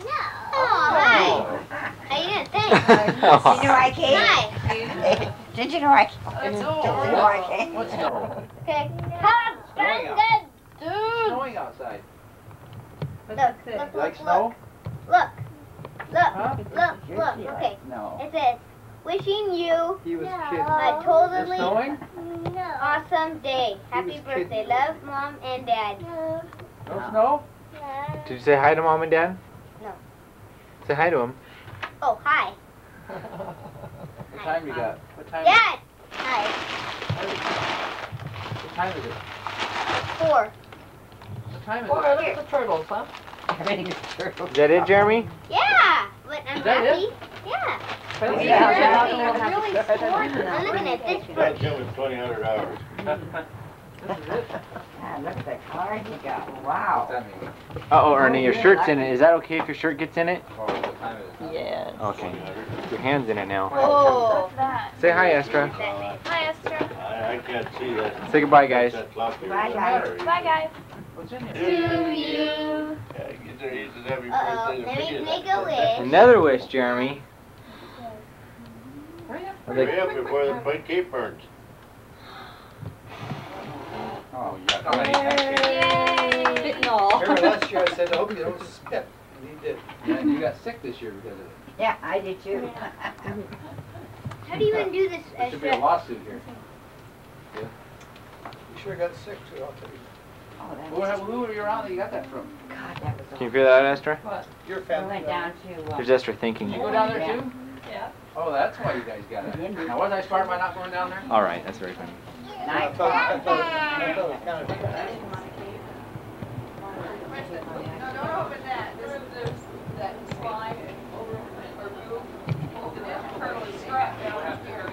No. Oh, hi. How you doing? Thanks. Did you know I came? Hi. Did you know I came? That's Did you know I came? What's no? Okay. Have Snowing fun, out. good dude. Snowing outside. What's Look, it say? look, like look, snow? look. Look, Huh? look, look. Okay. No. It says, wishing you He was kidding. a totally snowing? awesome day. Happy birthday. kidding. Love, Mom and Dad. No, No snow? Did you say hi to mom and dad? No. Say hi to them. Oh, hi. What time you got? What time? Dad. Hi. What time is it? Four. What time is Boy, it? look at the turtles, huh? Everything is true. Is that it, Jeremy? Yeah. But I'm Is that happy. it? Yeah. But Yeah. I'm really. I'm looking at this That book. gym was twenty hundred hours. This is it. Ah, look at the car you got. Wow. that mean? Uh oh, Ernie, your shirt's in it. Is that okay if your shirt gets in it? Oh, what time is it? Yeah. Okay. Your hand's in it now. Oh. Say hi, Estra. Hi, Esther. I, I can't see that. Say goodbye, guys. That clock there. Bye, guys. Bye, guys. What's in To here? you. Yeah, you just have your Uh-oh. birthday Let me make a wish. Another wish, Jeremy. Are Hurry up before the plate cake burns. Oh, yeah. Oh, anytime. Fitting all. Remember last year I said, I hope you don't spit. And he did. Yeah, and you got sick this year because of it. Yeah, I did too. How do you even do this There should be a lawsuit here. Yeah. You sure got sick too, I'll tell you. Oh, that Who, was, who were you around that you got that from? God, that was. Can you figure that out, Estra? Your We family. went down to, uh, There's Estra thinking. You go down there too? Yeah. Oh, that's why you guys got it. Now, was I smart by not going down there? All right, that's very funny. I night. thought, I thought, I thought it kind of. No, don't open that. There's, there's that slide over or move. The turtle is strapped down here.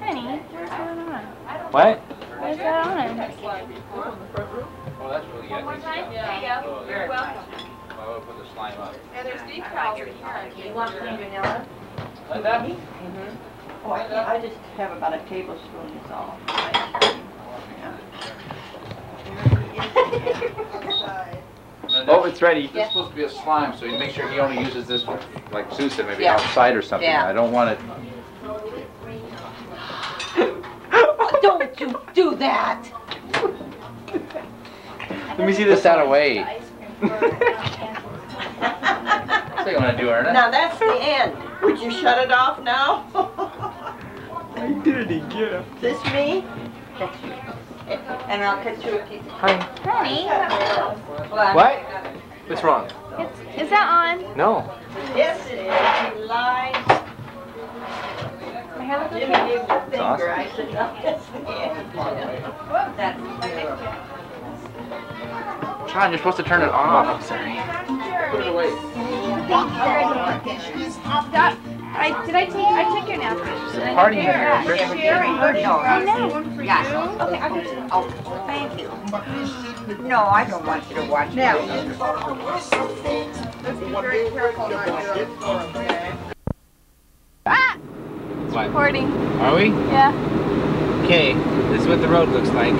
Honey, what's going on? What? What's going on? Oh, that's really good. One more time? Yeah. Oh, You're welcome. I will put the slime up. And there's decals in here. I think. You want plain vanilla? Linda? Oh, I can't, I just have about a tablespoon is all. Oh, it's ready. It's is supposed to be a slime, so you make sure he only uses this, like Sue said, maybe Yeah. outside or something. Yeah. I don't want it. Don't you do that. Let me see Put this that one. away. what you want to do, Erna. Now that's the end. Would you shut it off now? I did it again. Is this me? That's you. And I'll cut you a piece of Hi. Honey, What? What's wrong? it's, is that on? No. Yes, it is. He lied. My hair look Jimmy okay? gave the finger. awesome. I said, no, it's the end. Sean, you're supposed to turn it off. I'm sorry. Put it away. That, I, did I take, I took your napkin. Party in here. Sharing. No, I know. One for you. Yeah. Okay, I'll get you. Oh, thank you. No, I don't want you to watch Now, it. Let's be very careful not to do it. Ah! What? Recording. Are we? Yeah. Okay, this is what the road looks like.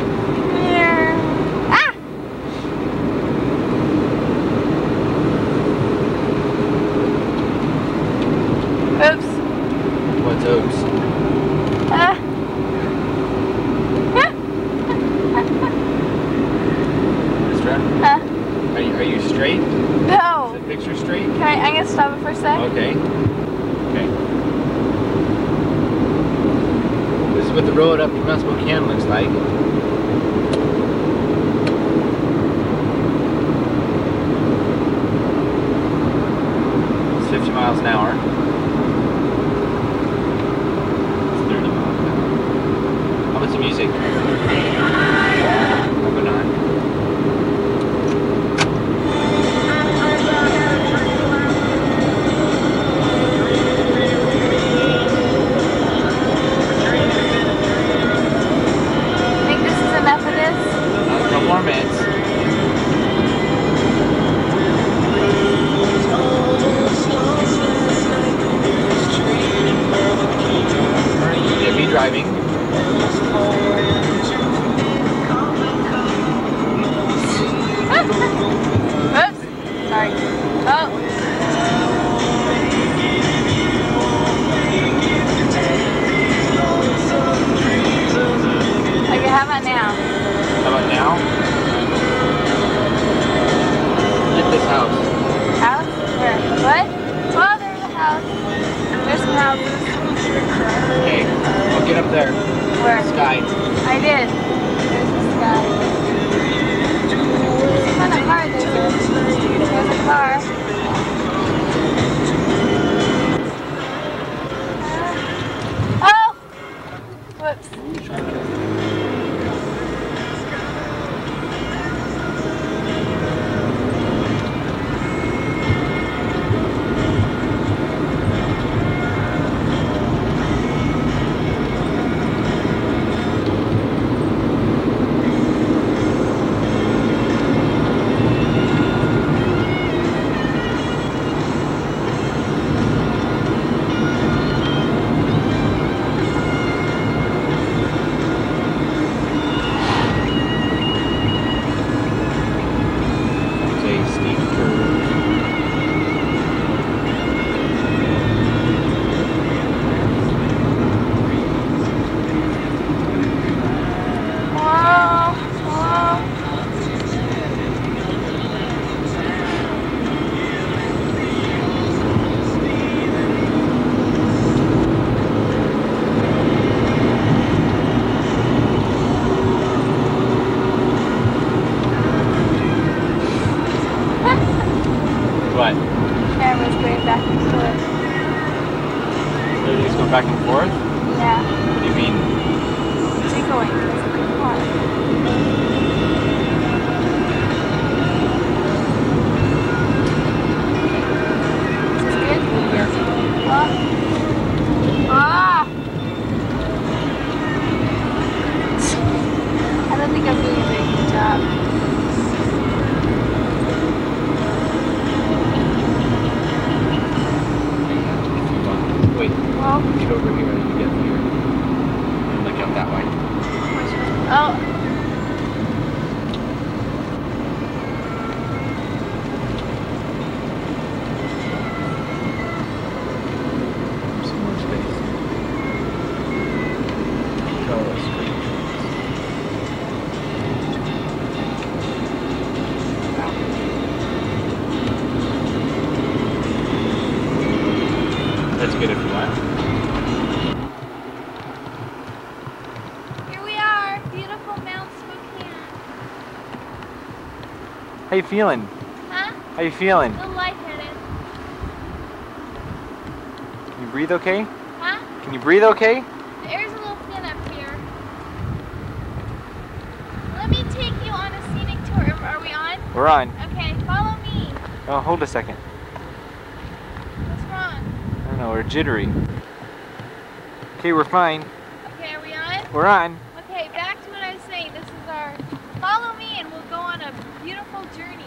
Feeling? Huh? How you feeling? A little lightheaded. Can you breathe okay? Huh? Can you breathe okay? The air's a little thin up here. Let me take you on a scenic tour. Are we on? We're on. Okay, follow me. Oh, hold a second. What's wrong? I don't know, we're jittery. Okay, we're fine. Okay, are we on? We're on. Okay, back to what I was saying. This is our. Follow me and we'll go on a beautiful journey.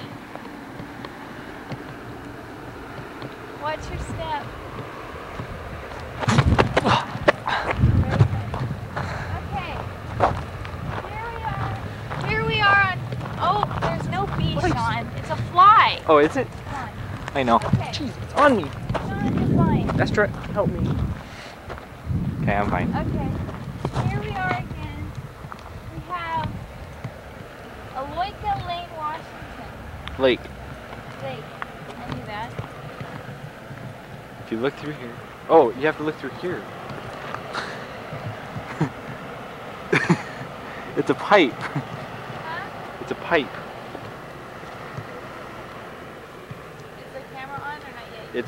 Watch your step. Okay. Here we are. Here we are on. Oh, there's no bee, Sean. It's a fly. Oh, is it? Come. I know. Okay. Jeez, it's on me. Sean, you're help me. Okay, I'm fine. Okay. Here we are again. We have Aloyka Lane, Washington. Lake, Lake. I knew that. if you look through here. Oh, you have to look through here. it's a pipe. It's a pipe. Is the camera on or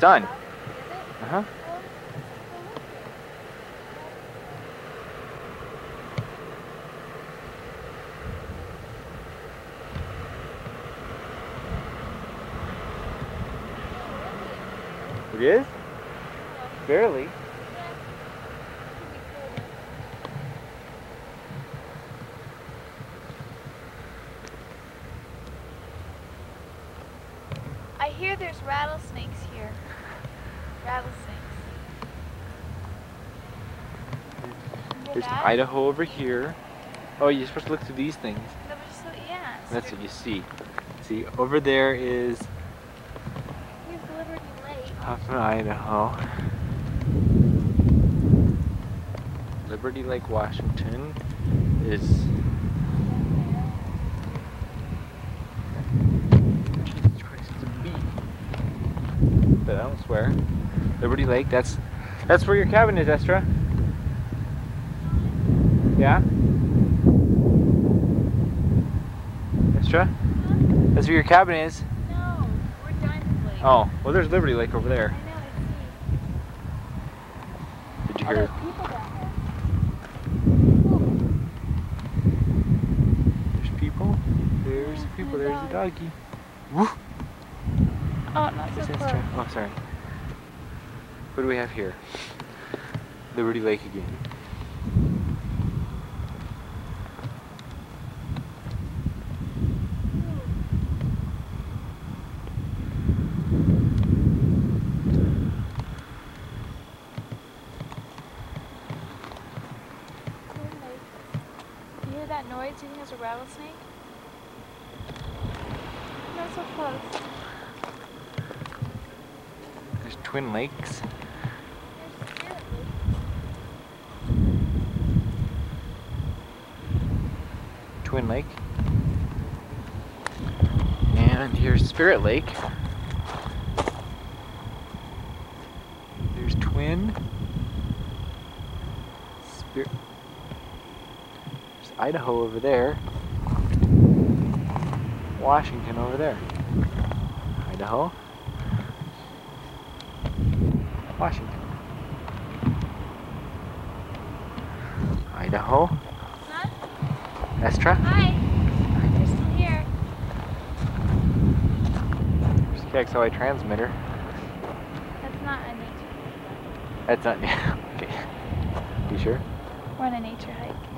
not yet? It's on. Uh huh. It is? Barely. I hear there's rattlesnakes here. Rattlesnakes. Hear There's that? Idaho over here. Oh, you're supposed to look through these things. No, but just so- yeah. That's what you see. See, over there is Here's Liberty Lake. Huffman, Idaho. Liberty Lake, Washington is. Jesus Christ, it's a bee. But I don't swear. Liberty Lake, that's that's where your cabin is, Estra. Yeah? Estra? That's where your cabin is. No, we're Diamond Lake. Oh, well, there's Liberty Lake over there. I know, I Did you Oh, hear? there's people There's oh people. There's people. There's a doggy. Woo! Oh, not so close. Oh, sorry. What do we have here? Liberty Lake again. Twin Lake. You hear that noise? Do you think it's a rattlesnake? Not so close. Twin Lake. And here's Spirit Lake. There's Twin. Spirit. There's Idaho over there. Washington over there. Idaho. Washington. Idaho. Huh? Estra. Hi. You're still here. There's KXLY transmitter. That's not a nature. Hike. That's not. yeah, okay. You sure? We're on a nature hike.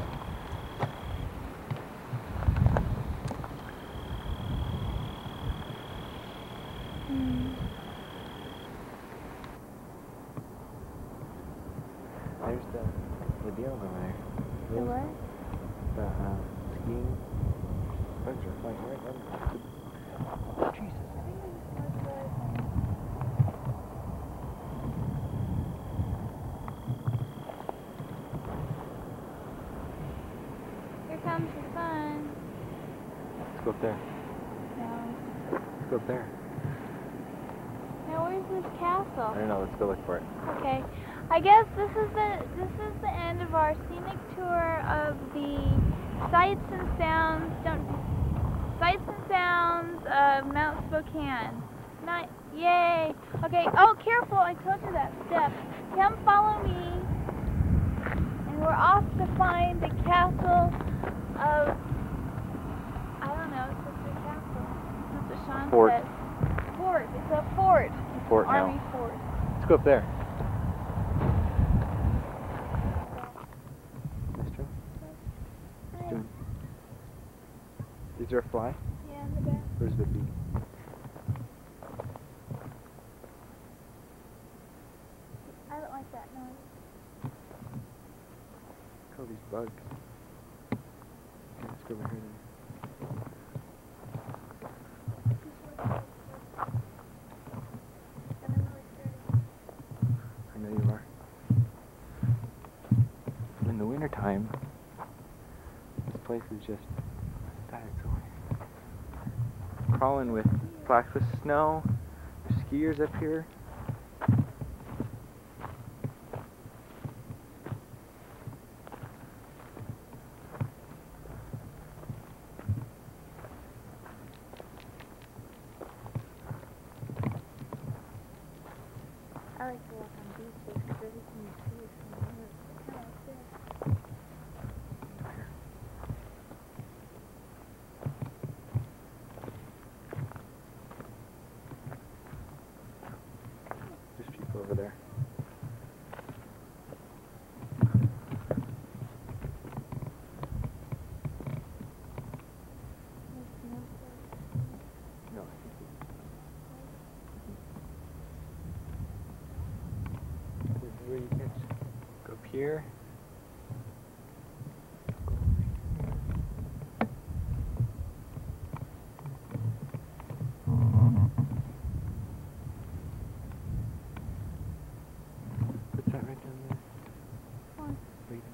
Crawling with with snow. There's skiers up here. I like to walk on beaches because everything you see is from the earth. Kind of like this. There's people over there. No, I think it- This is where you can go up here. Go over here. What's that right down there? What? Right down.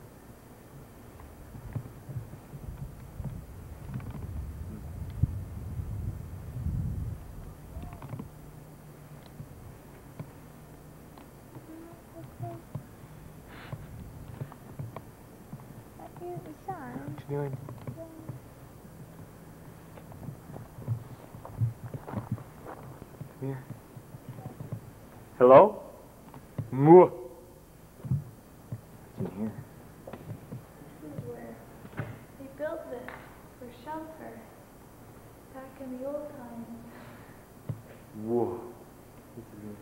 Here's the sign. What you doing? Come here. Hello? Moo. What's in here? This is where they built this for shelter back in the old times. Whoa. This is good.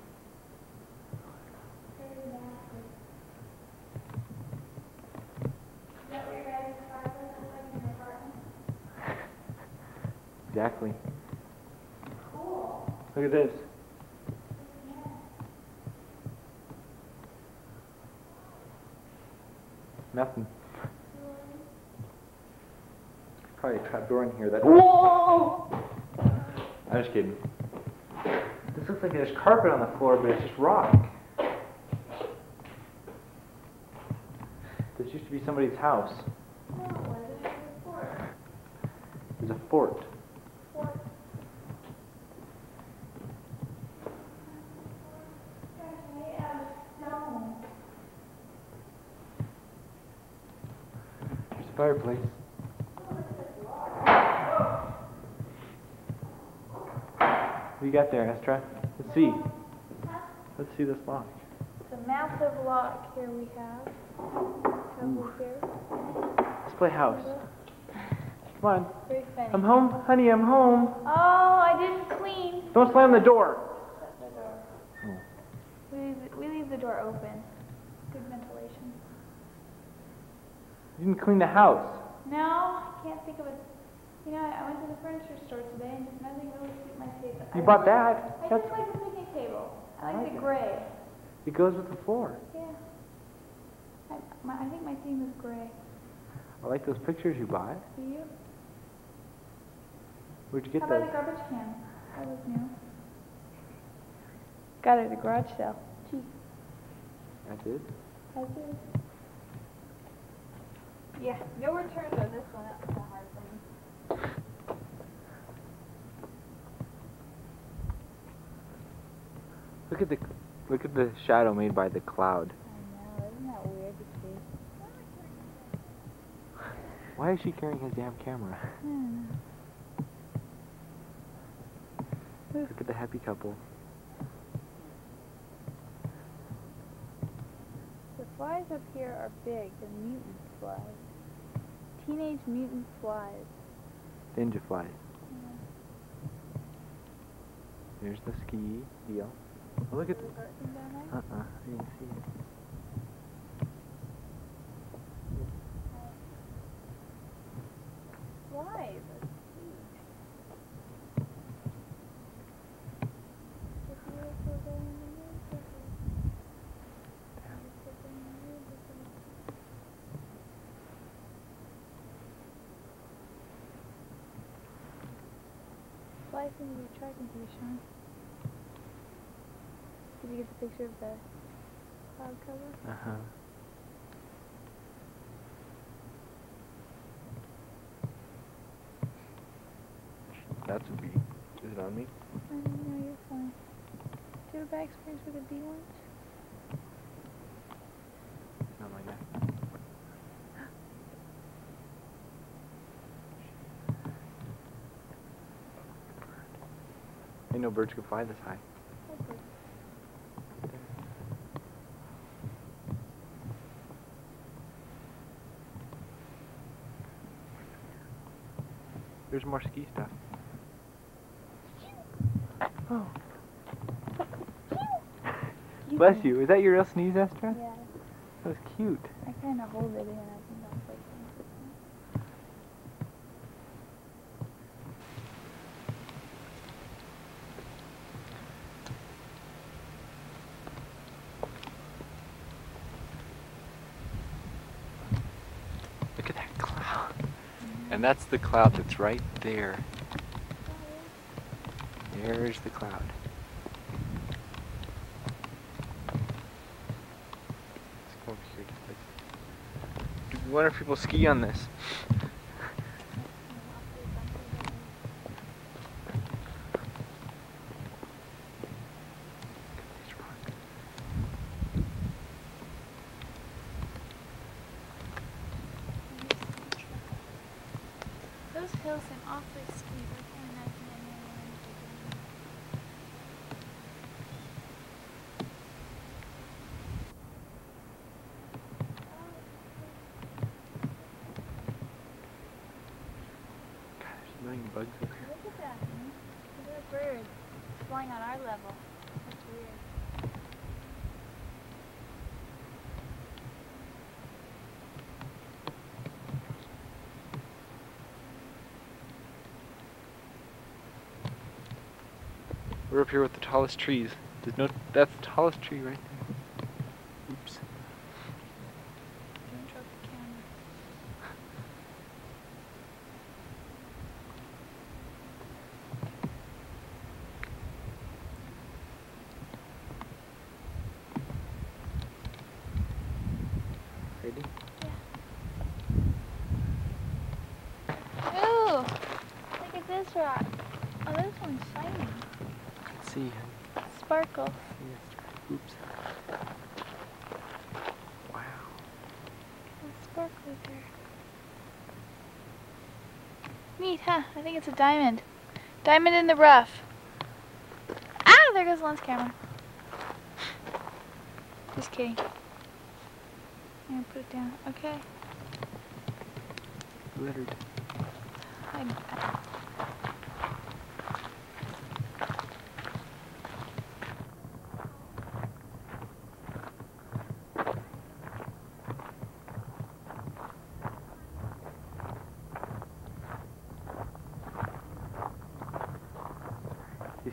Very massive. Is that what your guys' fireplace is like in your apartment? Exactly. Cool. Look at this. Nothing. Probably a trap door in here that. Whoa! I'm just kidding. This looks like there's carpet on the floor, but it's just rock. This used to be somebody's house. No, it wasn't. It was a. There's a. Fort. Gosh, made out of stone. There's a fireplace. Got there, Estra? Let's see. Let's see this lock. It's a massive lock here we have. Over here. Let's play house. Come on. I'm home, honey. I'm home. Oh, I didn't clean. Don't slam the door. The door. We leave, we leave the door open. Good ventilation. You didn't clean the house. No, I can't think of a. You know, I went to the furniture store today and there's nothing really suit my taste. You bought that. I That's just like the picnic table. I I like like the it. gray. it goes with the floor. Yeah. I, my, I think my theme is gray. I like those pictures you bought. Do you? Where'd you get How about those? the garbage can? That was new. Got it at a garage sale. Cheap. That's it. That's it. Yeah, no returns on this one. That's the hard thing. Look Look at the the shadow made by the cloud. I know, isn't that weird to see? Why is she carrying his damn camera? I. Look at the happy couple. The flies up here are big. They're mutant flies. Teenage mutant flies. Ninja flies. There's the ski deal. Look at the. Uh uh I didn't see it. Flies. Flies seem to be attracting to you, Sean. Did you get the picture of the cloud cover? Uh huh. That's a bee. Is it on me? I didn't know you're fine. Do you have a bad experience with a bee once? Not like that. Ain't no birds could fly this high. There's more ski stuff. Oh. Bless you. Is that your real sneeze, Estra? Yeah. That was cute. I kind of hold it in. I think that's like. Look at that cloud. And that's the cloud that's right there. There's the cloud. Let's go over here. to the- Wonder if people ski on this. Those hills seem awfully steep. I can't imagine anyone doing God, there's a million bugs over here. Look at that. man. Look at that bird. It's flying on our level. That's weird. We're up here with the tallest trees. There's no. That's the tallest tree right there. Oops. Don't drop the camera. Ready? Ooh! Look at this rock. Oh, this one's shiny. Let's see. Sparkle. Oops. Wow. What's sparkly there? Neat, huh? I think it's a diamond. Diamond in the rough. Ah! There goes the lens camera. Just kidding. I'm gonna put it down. Okay. Glittered. I, These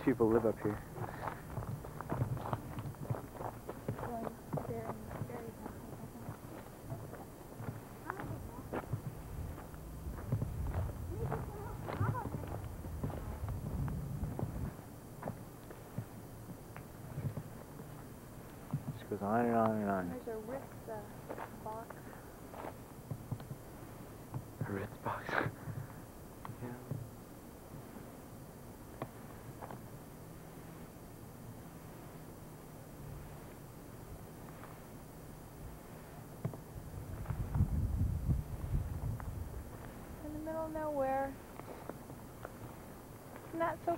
people live up here. Just goes on and on and on. There's a Ritz uh, box. A Ritz box. yeah. Nowhere. That so?